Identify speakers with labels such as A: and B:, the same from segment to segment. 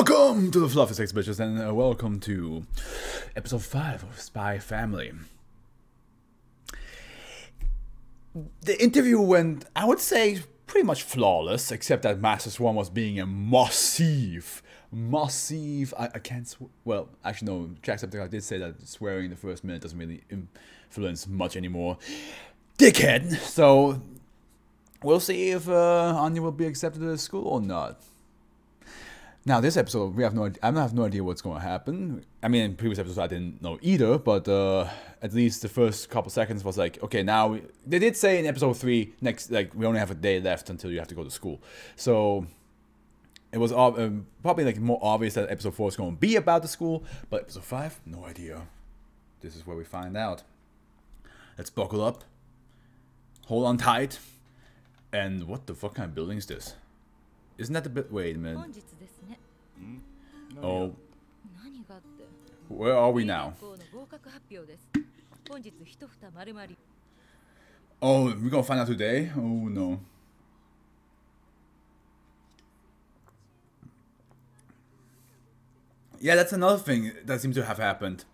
A: Welcome to the Fluffy Sex Bitches and uh, welcome to episode 5 of Spy Family. The interview went, I would say, pretty much flawless, except that Master Swan was being a massive, massive. I, I can't, well, actually, no, Jacksepticeye did say that swearing in the first minute doesn't really influence much anymore. Dickhead! So, we'll see if uh, Anya will be accepted to the school or not. Now, this episode, we have no, I have no idea what's going to happen. I mean, in previous episodes, I didn't know either, but uh, at least the first couple seconds was like, okay, now we, they did say in episode three, next, like we only have a day left until you have to go to school. So it was um, probably like more obvious that episode four is going to be about the school, but episode five, no idea. This is where we find out. Let's buckle up, hold on tight, and what the fuck kind of building is this? Isn't that the bit? Wait a minute. Oh. Where are we now? Oh, we're gonna find out today? Oh no. Yeah, that's another thing that seems to have happened.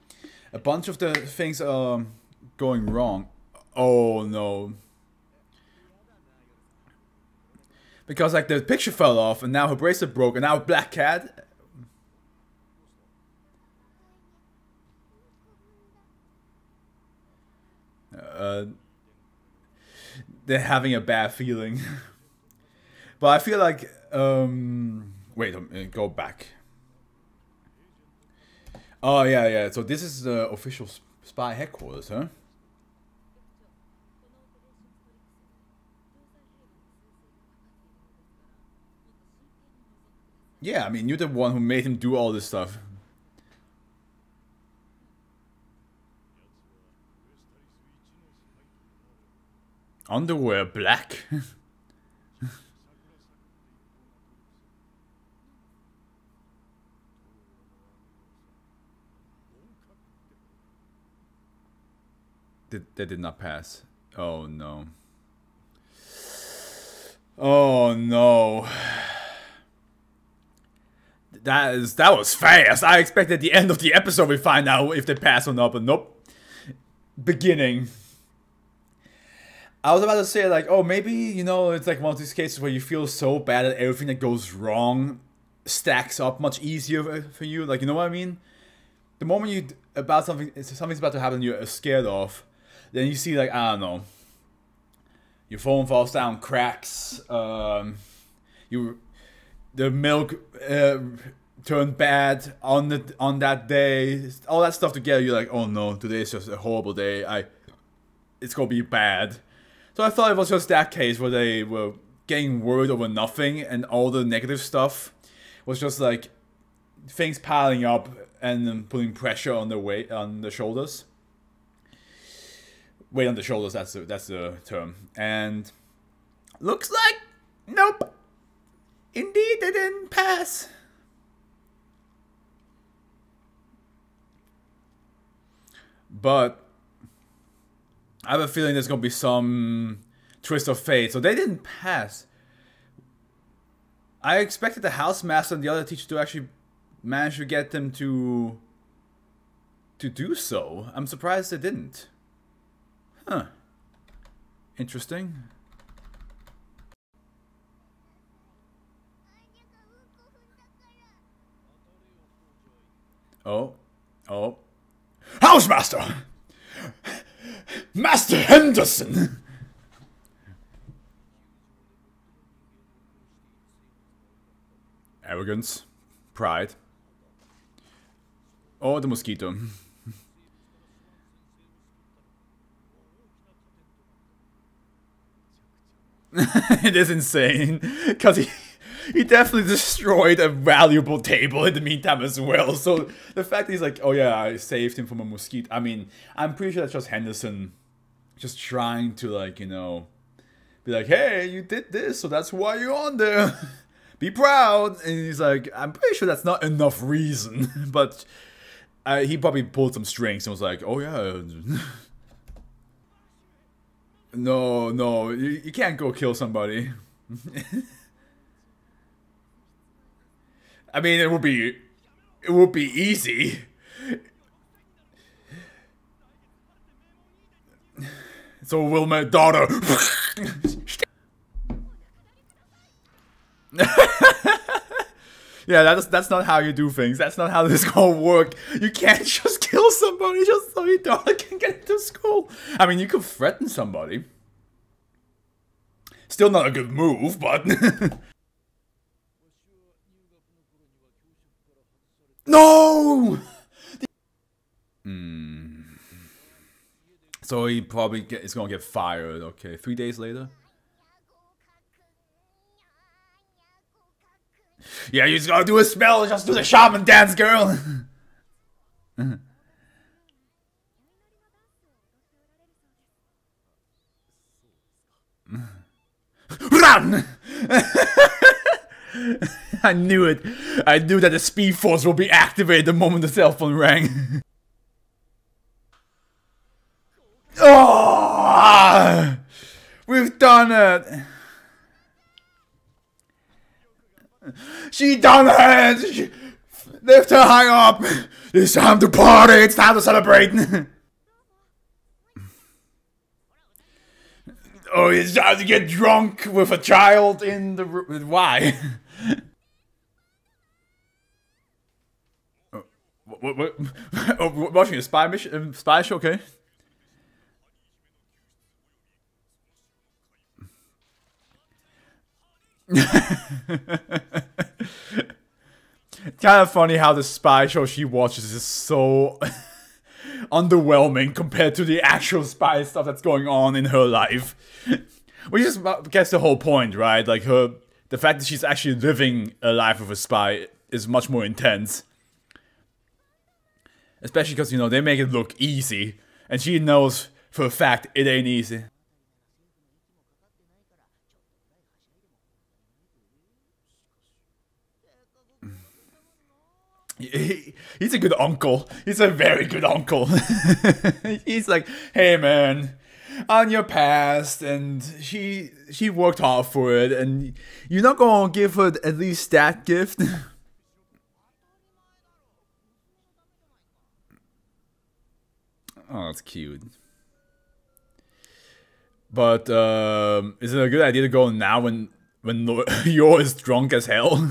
A: A bunch of the things are going wrong. Oh no. Because like the picture fell off and now her bracelet broke and now Black Cat uh they're having a bad feeling. but I feel like um wait, go back. Oh yeah, yeah. So this is the official spy headquarters, huh? Yeah, I mean, you're the one who made him do all this stuff. Underwear black. did, they did not pass. Oh no. Oh no. That is that was fast. I expected at the end of the episode we find out if they pass or not, but nope. Beginning. I was about to say like, oh, maybe you know it's like one of these cases where you feel so bad that everything that goes wrong stacks up much easier for- for you. Like, you know what I mean? The moment you about something, something's about to happen, you're scared of. Then you see like I don't know. Your phone falls down, cracks. Um, you, the milk uh, turned bad on the on that day. All that stuff together, you're like, oh no, today is just a horrible day. I, it's gonna be bad. So I thought it was just that case where they were getting worried over nothing, and all the negative stuff was just like things piling up and putting pressure on the weight on the shoulders. Weight on the shoulders. That's the, that's the term. And looks like nope. Indeed, they didn't pass. But I have a feeling there's gonna be some twist of fate. So they didn't pass. I expected the housemaster and the other teacher to actually manage to get them to to do so. I'm surprised they didn't. Huh. Interesting. Oh. Oh. Housemaster! Master Henderson! Arrogance. Pride. Oh, the mosquito. it is insane. Because he, he definitely destroyed a valuable table in the meantime as well. So the fact he's like, oh yeah, I saved him from a mosquito. I mean, I'm pretty sure that's just Henderson just trying to like, you know, be like, hey, you did this, so that's why you're on there. be proud. And he's like, I'm pretty sure that's not enough reason. but uh, he probably pulled some strings and was like, oh yeah. no, no, you, you can't go kill somebody. I mean, it will be, it will be easy. So will my daughter? yeah, that's that's not how you do things. That's not how this gonna work. You can't just kill somebody just so your daughter can get into school. I mean, you could threaten somebody. Still not a good move, but. no! Hmm. So he probably get, is gonna get fired. Okay, three days later. Yeah, you just gotta do a spell. Just do the shaman dance, girl. Run! I knew it. I knew that the speed force will be activated the moment the cell phone rang. oh! We've done it! She done it! She lift her high up! It's time to party! It's time to celebrate! oh, it's time to get drunk with a child in the room. Why? what, what, oh, watching a spy mission, um, spy show, okay? kind of funny how the spy show she watches is so underwhelming compared to the actual spy stuff that's going on in her life. Which is gets the whole point, right? Like her the fact that she's actually living a life of a spy is much more intense. Especially because, you know, they make it look easy. And she knows for a fact it ain't easy. He, he's a good uncle. He's a very good uncle. he's like, hey man, on your past, and she she worked hard for it, and you're not gonna give her at least that gift. oh, that's cute. But um, is it a good idea to go now when when Yor is drunk as hell?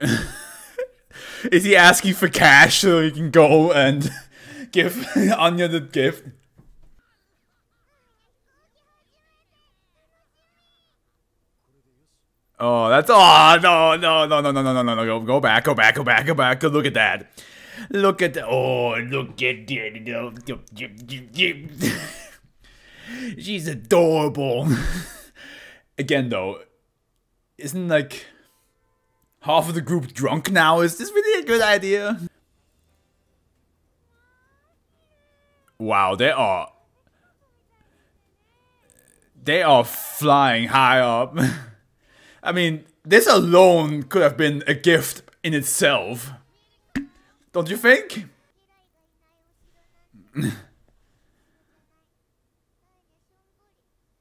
A: Is he asking for cash so he can go and give Anya the gift? Oh, that's oh no no no no no no no no no go go back go back go back go back look at that look at that oh look at that she's adorable again though isn't like half of the group drunk now. Is this really a good idea? Wow, they are... They are flying high up. I mean, this alone could have been a gift in itself. Don't you think?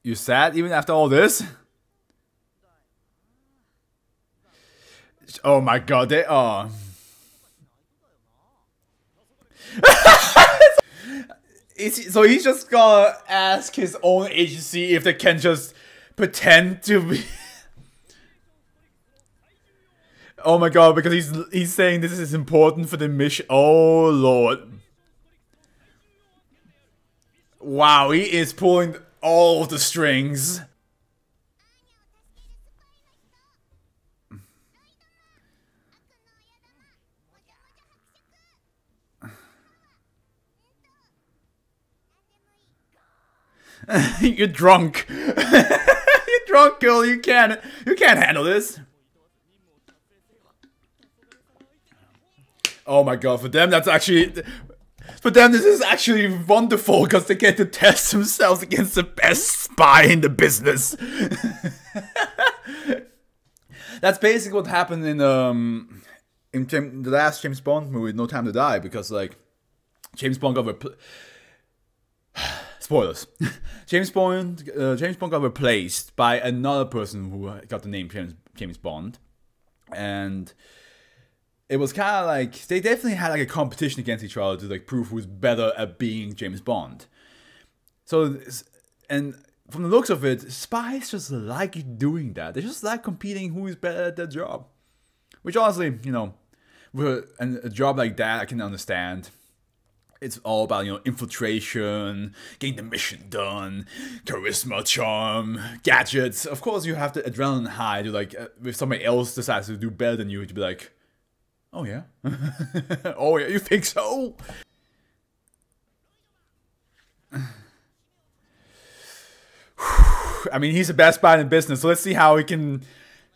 A: you sad even after all this? Oh my god, they are. so he's just gonna ask his own agency if they can just pretend to be. Oh my god, because he's he's saying this is important for the mission. Oh lord. Wow, he is pulling all the strings. You're drunk. You're drunk, girl. You can't. You can't handle this. Oh my god! For them, that's actually. For them, this is actually wonderful because they get to test themselves against the best spy in the business. that's basically what happened in um in the last James Bond movie, No Time to Die, because like James Bond got spoilers. James Bond, uh, James Bond got replaced by another person who got the name James James Bond, and it was kind of like they definitely had like a competition against each other to like prove who's better at being James Bond. So, and from the looks of it, spies just like doing that. They just like competing who is better at their job. Which honestly, you know, with a, a job like that, I can understand. It's all about you know infiltration, getting the mission done, charisma, charm, gadgets. Of course, you have the adrenaline high to like uh, if somebody else decides to do better than you, to be like, oh yeah, oh yeah, you think so? I mean, he's the best spy in the business. Let's see how he can,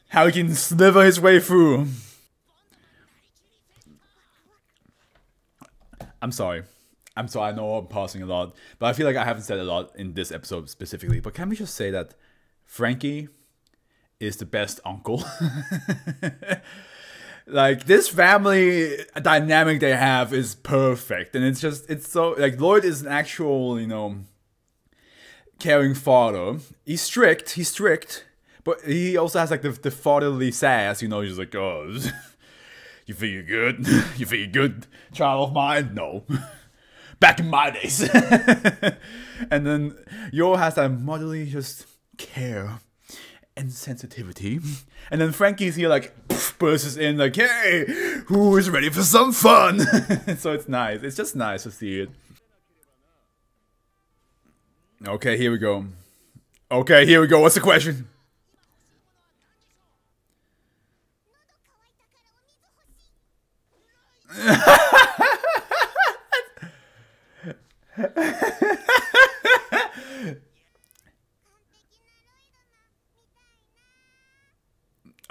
A: how he can sliver his way through. I'm sorry. I'm sorry. I know I'm pausing a lot, but I feel like I haven't said a lot in this episode specifically. But can we just say that Franky is the best uncle? like this family dynamic they have is perfect, and it's just it's so like Loid is an actual you know caring father. He's strict. He's strict, but he also has like the, the fatherly sass. You know, he's like, oh, you think you're good? you think you're good, child of mine? No. Back in my days. and then Yor has that motherly just care and sensitivity. And then Franky's here like bursts in like, hey, who is ready for some fun? so it's nice. It's just nice to see it. Okay, here we go. Okay, here we go. What's the question?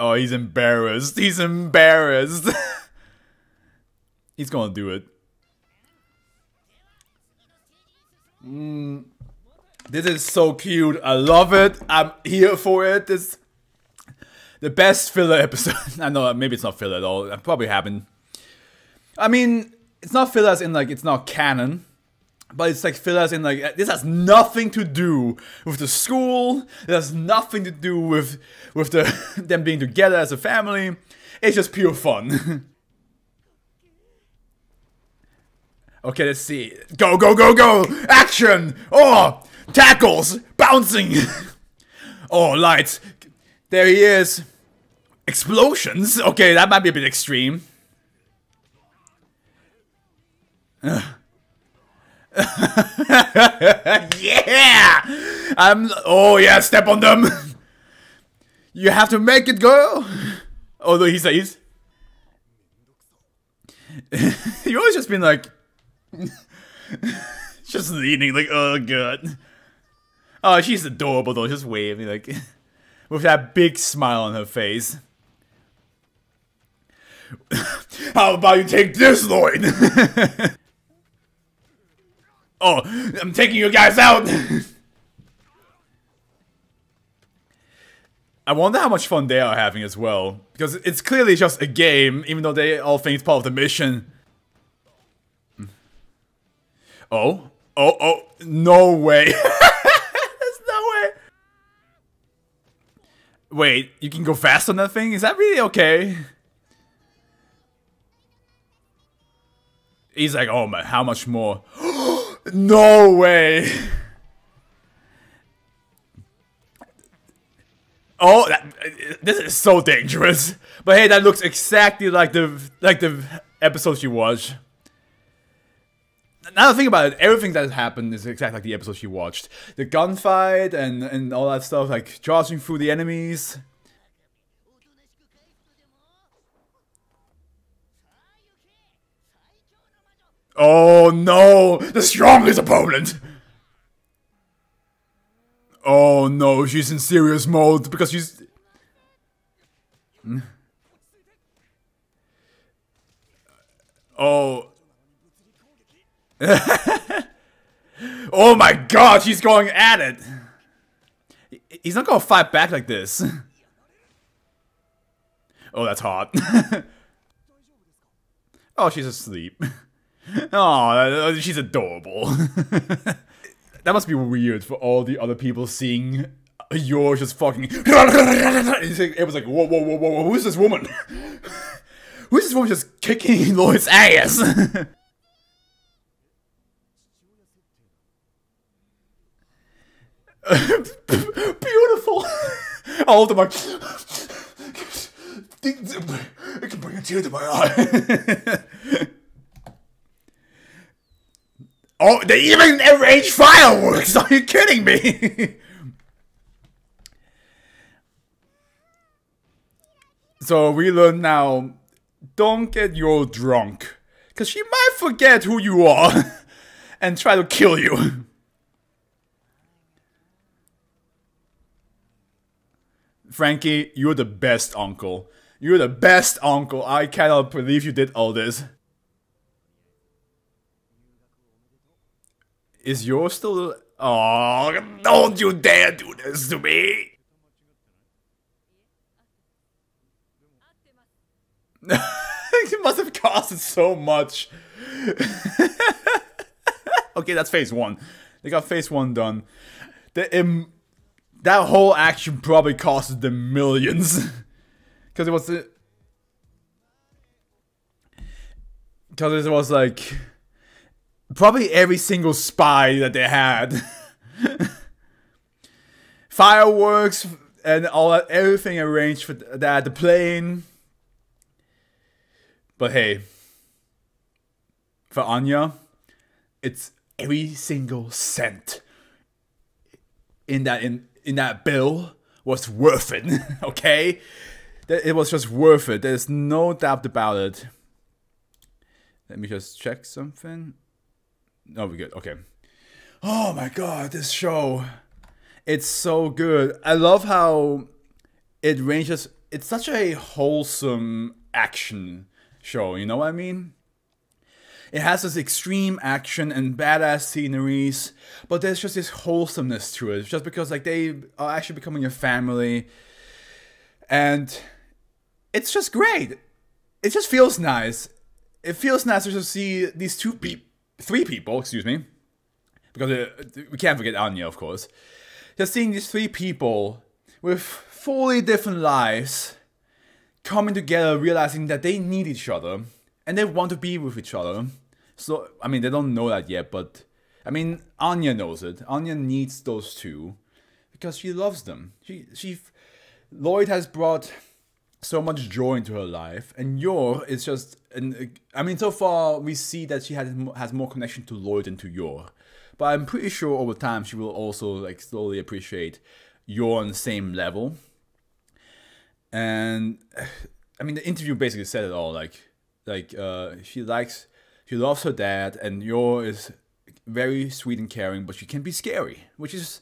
A: oh, he's embarrassed. He's embarrassed. he's gonna do it. Mm. This is so cute. I love it. I'm here for it. This the best filler episode. I know maybe it's not filler at all. It probably happened. I mean, it's not filler as in like it's not canon. But it's like filler as in like this has nothing to do with the school. It has nothing to do with with the them being together as a family. It's just pure fun. okay, let's see. Go, go, go, go! Action! Oh! Tackles! Bouncing! oh, lights. There he is. Explosions? Okay, that might be a bit extreme. yeah! I'm. Oh, yeah, step on them! you have to make it, girl! Although he says. you always just been like. just leaning, like, oh, God. Oh, she's adorable though, just waving like with that big smile on her face. How about you take this, Loid? Oh, I'm taking you guys out. I wonder how much fun they are having as well. Because it's clearly just a game, even though they all think it's part of the mission. Oh? Oh, oh, no way. There's no way. Wait, you can go fast on that thing? Is that really okay? He's like, oh man, how much more? No way! Oh, that, this is so dangerous. But hey, that looks exactly like the like the episodes you watch now think about it, everything that has happened is exactly like the episode she watched. The gunfight and, and all that stuff, like charging through the enemies. Oh no! The strongest opponent! Oh no, she's in serious mode because she's... Hmm. Oh, oh my god, she's going at it! He's not gonna fight back like this. Oh, that's hot. oh, she's asleep. Oh, she's adorable. that must be weird for all the other people seeing Yor just fucking. It was like, whoa, whoa, whoa, whoa, who's this woman? who's this woman just kicking Loid's ass? Beautiful. All them are. It can bring a tear to my eye. Oh, they even arrange fireworks! Are you kidding me? so we learn now don't get Yor drunk. Because she might forget who you are and try to kill you. Franky, you're the best uncle. You're the best uncle. I cannot believe you did all this. Is yours still. Oh, don't you dare do this to me! it must have costed so much. okay, that's phase one. They got phase one done. The um, that whole action probably costed them millions. Because it was. Because it was like. Probably every single spy that they had. Fireworks and all that, everything arranged for that, the plane. But hey, for Anya, it's every single cent in that in in that bill was worth it. okay, it was just worth it. There's no doubt about it. Let me just check something. Oh, we good. Okay. Oh my god, this show. It's so good. I love how it ranges. It's such a wholesome action show, you know what I mean? It has this extreme action and badass sceneries, but there's just this wholesomeness to it. Just because like they are actually becoming a family, and it's just great. It just feels nice. It feels nice to see these two people, three people, excuse me, because it, we can't forget Anya, of course. Just seeing these three people with fully different lives coming together, realizing that they need each other and they want to be with each other. So, I mean, they don't know that yet, but I mean, Anya knows it. Anya needs those two because she loves them. She, she, Loid has brought so much joy into her life, and Yor is just. An, I mean, so far we see that she has has more connection to Loid than to Yor, but I'm pretty sure over time she will also like slowly appreciate Yor on the same level. And I mean, the interview basically said it all. Like, like uh, she likes, she loves her dad, and Yor is very sweet and caring, but she can be scary, which is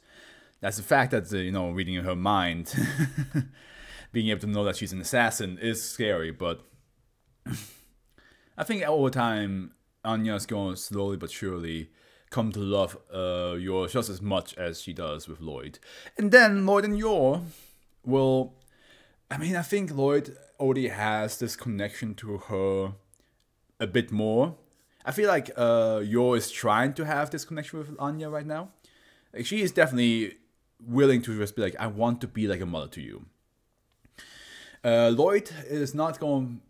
A: that's the fact that you know reading her mind. being able to know that she's an assassin is scary, but I think over time, Anya's going to slowly but surely come to love uh, Yor just as much as she does with Loid. And then Loid and Yor will. I mean, I think Loid already has this connection to her a bit more. I feel like uh, Yor is trying to have this connection with Anya right now. Like, she is definitely willing to just be like, I want to be like a mother to you. Uh, Loid is not going.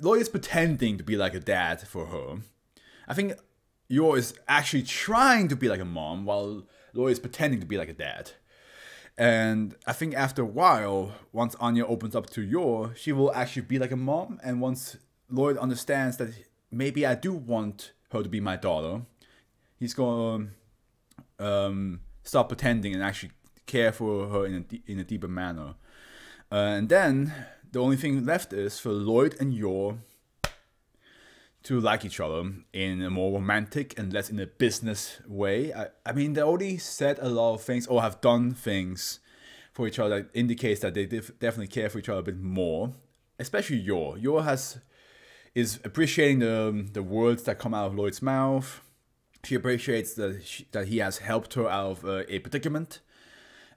A: Loid is pretending to be like a dad for her. I think Yor is actually trying to be like a mom, while Loid is pretending to be like a dad. And I think after a while, once Anya opens up to Yor, she will actually be like a mom. And once Loid understands that maybe I do want her to be my daughter, he's going to um, stop pretending and actually care for her in a, in a deeper manner. Uh, and then the only thing left is for Loid and Yor to like each other in a more romantic and less in a business way. I, I mean, they already said a lot of things or have done things for each other that indicates that they def- definitely care for each other a bit more. Especially Yor. Yor has is appreciating the the words that come out of Loid's mouth. She appreciates that she, that he has helped her out of uh, a predicament,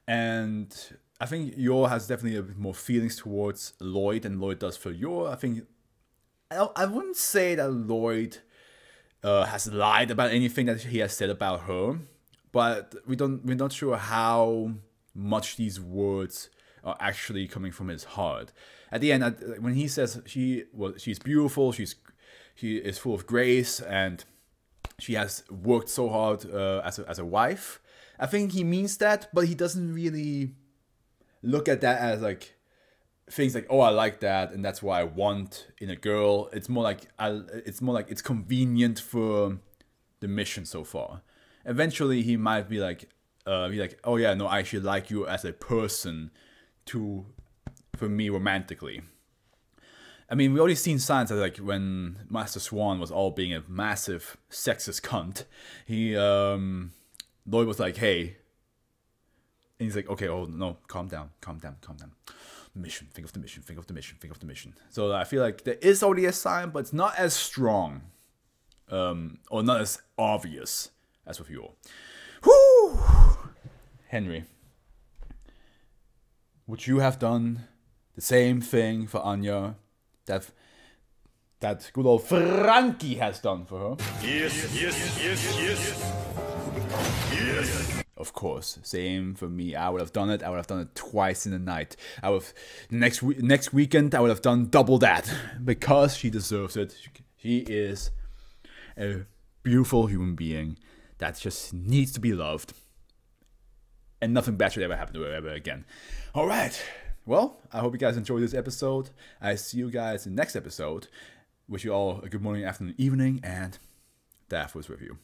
A: and I think Yor has definitely a bit more feelings towards Loid than Loid does for Yor. I think I, I wouldn't say that Loid uh, has lied about anything that he has said about her, but we don't we're not sure how much these words are actually coming from his heart. At the end, when he says she well, she's beautiful, she's she is full of grace, and she has worked so hard uh, as a, as a wife. I think he means that, but he doesn't really look at that as like things like oh I like that and that's what I want in a girl. It's more like I, it's more like it's convenient for the mission so far. Eventually, he might be like uh, be like oh yeah no I actually like you as a person to for me romantically. I mean, we already seen signs that like when Master Swan was all being a massive sexist cunt, he um Loid was like, hey. And he's like, okay, oh no, calm down, calm down, calm down. Mission, think of the mission, think of the mission, think of the mission. So I feel like there is already a sign, but it's not as strong. Um, or not as obvious as with you. all. Whoo! Henry. Would you have done the same thing for Anya that that good old Franky has done for her?
B: Yes, yes, yes, yes. Yes.
A: Of course, same for me. I would have done it. I would have done it twice in a night. I would have, next next weekend. I would have done double that because she deserves it. She is a beautiful human being that just needs to be loved, and nothing bad should ever happen to her ever again. All right. Well, I hope you guys enjoyed this episode. I see you guys in the next episode. Wish you all a good morning, afternoon, evening, and Daff was with you.